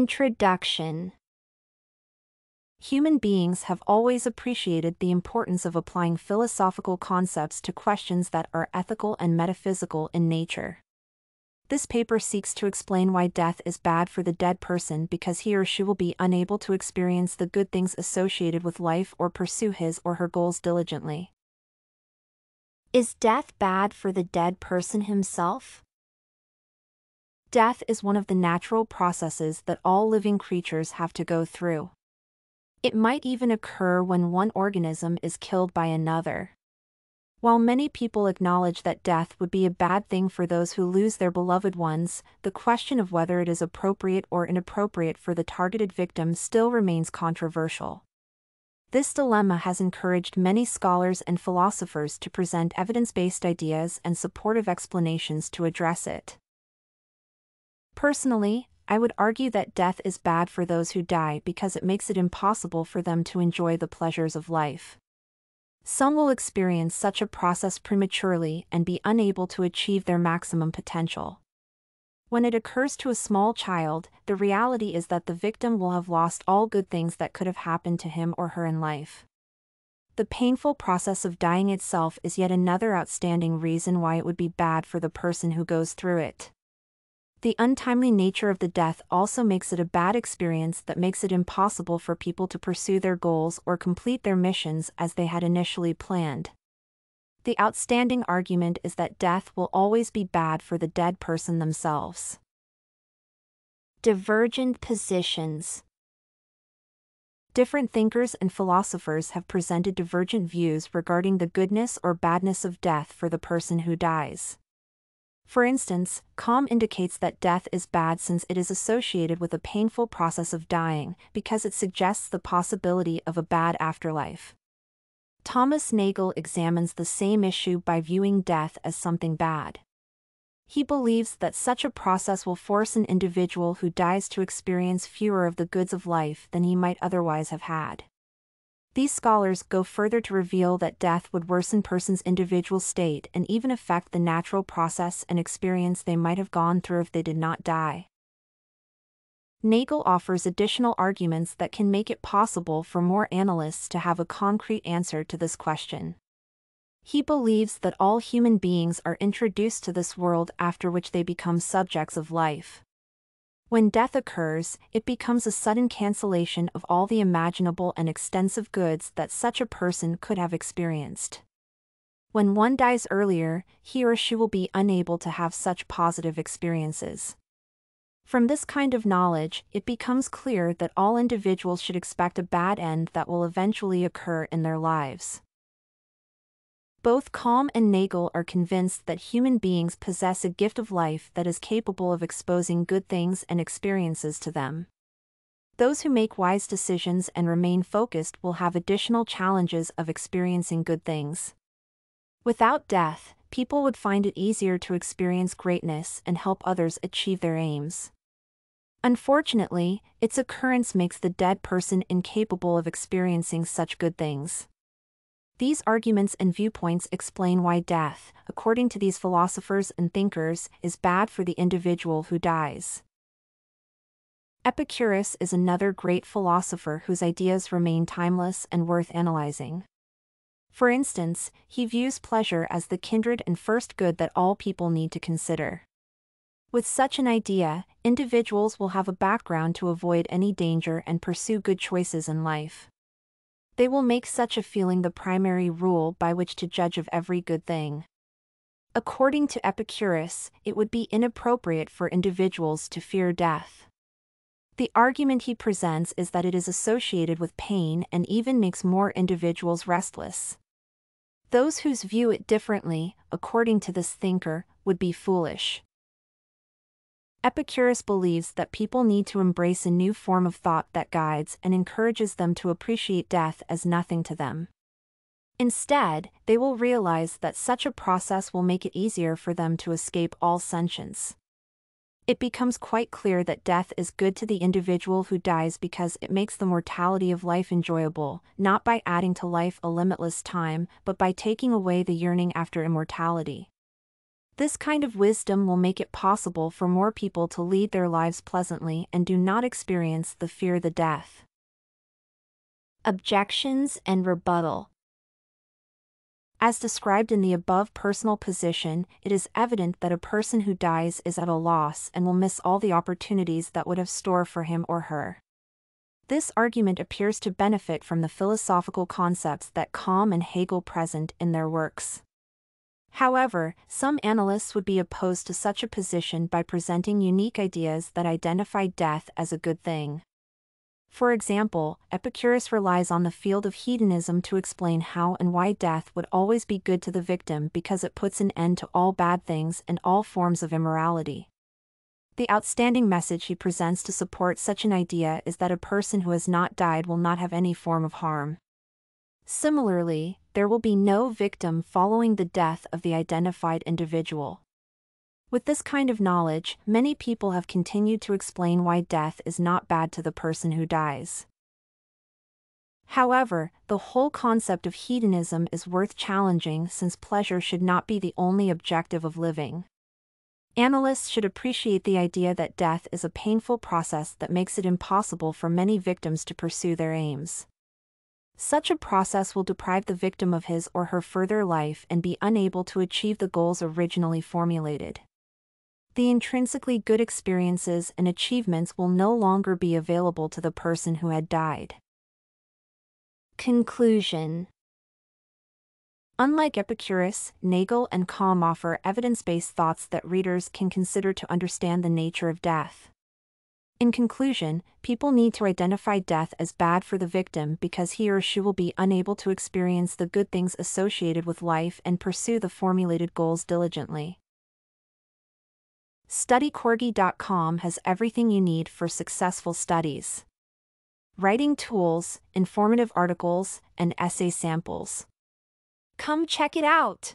Introduction Human beings have always appreciated the importance of applying philosophical concepts to questions that are ethical and metaphysical in nature. This paper seeks to explain why death is bad for the dead person because he or she will be unable to experience the good things associated with life or pursue his or her goals diligently. Is death bad for the dead person himself? Death is one of the natural processes that all living creatures have to go through. It might even occur when one organism is killed by another. While many people acknowledge that death would be a bad thing for those who lose their beloved ones, the question of whether it is appropriate or inappropriate for the targeted victim still remains controversial. This dilemma has encouraged many scholars and philosophers to present evidence based ideas and supportive explanations to address it. Personally, I would argue that death is bad for those who die because it makes it impossible for them to enjoy the pleasures of life. Some will experience such a process prematurely and be unable to achieve their maximum potential. When it occurs to a small child, the reality is that the victim will have lost all good things that could have happened to him or her in life. The painful process of dying itself is yet another outstanding reason why it would be bad for the person who goes through it. The untimely nature of the death also makes it a bad experience that makes it impossible for people to pursue their goals or complete their missions as they had initially planned. The outstanding argument is that death will always be bad for the dead person themselves. Divergent positions. Different thinkers and philosophers have presented divergent views regarding the goodness or badness of death for the person who dies. For instance, Kamm indicates that death is bad since it is associated with a painful process of dying, because it suggests the possibility of a bad afterlife. Thomas Nagel examines the same issue by viewing death as something bad. He believes that such a process will force an individual who dies to experience fewer of the goods of life than he might otherwise have had. These scholars go further to reveal that death would worsen person's individual state and even affect the natural process and experience they might have gone through if they did not die. Nagel offers additional arguments that can make it possible for more analysts to have a concrete answer to this question. He believes that all human beings are introduced to this world after which they become subjects of life. When death occurs, it becomes a sudden cancellation of all the imaginable and extensive goods that such a person could have experienced. When one dies earlier, he or she will be unable to have such positive experiences. From this kind of knowledge, it becomes clear that all individuals should expect a bad end that will eventually occur in their lives. Both Kamm and Nagel are convinced that human beings possess a gift of life that is capable of exposing good things and experiences to them. Those who make wise decisions and remain focused will have additional challenges of experiencing good things. Without death, people would find it easier to experience greatness and help others achieve their aims. Unfortunately, its occurrence makes the dead person incapable of experiencing such good things. These arguments and viewpoints explain why death, according to these philosophers and thinkers, is bad for the individual who dies. Epicurus is another great philosopher whose ideas remain timeless and worth analyzing. For instance, he views pleasure as the kindred and first good that all people need to consider. With such an idea, individuals will have a background to avoid any danger and pursue good choices in life they will make such a feeling the primary rule by which to judge of every good thing. According to Epicurus, it would be inappropriate for individuals to fear death. The argument he presents is that it is associated with pain and even makes more individuals restless. Those whose view it differently, according to this thinker, would be foolish. Epicurus believes that people need to embrace a new form of thought that guides and encourages them to appreciate death as nothing to them. Instead, they will realize that such a process will make it easier for them to escape all sentience. It becomes quite clear that death is good to the individual who dies because it makes the mortality of life enjoyable, not by adding to life a limitless time, but by taking away the yearning after immortality. This kind of wisdom will make it possible for more people to lead their lives pleasantly and do not experience the fear the death. Objections and rebuttal. As described in the above personal position, it is evident that a person who dies is at a loss and will miss all the opportunities that would have store for him or her. This argument appears to benefit from the philosophical concepts that Kamm and Nagel present in their works. However, some analysts would be opposed to such a position by presenting unique ideas that identify death as a good thing. For example, Epicurus relies on the field of hedonism to explain how and why death would always be good to the victim because it puts an end to all bad things and all forms of immorality. The outstanding message he presents to support such an idea is that a person who has not died will not have any form of harm. Similarly, there will be no victim following the death of the identified individual. With this kind of knowledge, many people have continued to explain why death is not bad to the person who dies. However, the whole concept of hedonism is worth challenging since pleasure should not be the only objective of living. Analysts should appreciate the idea that death is a painful process that makes it impossible for many victims to pursue their aims. Such a process will deprive the victim of his or her further life and be unable to achieve the goals originally formulated the intrinsically good experiences and achievements will no longer be available to the person who had died. Conclusion Unlike Epicurus, Nagel and Kamm offer evidence-based thoughts that readers can consider to understand the nature of death. In conclusion, people need to identify death as bad for the victim because he or she will be unable to experience the good things associated with life and pursue the formulated goals diligently. StudyCorgi.com has everything you need for successful studies. Writing tools, informative articles, and essay samples. Come check it out!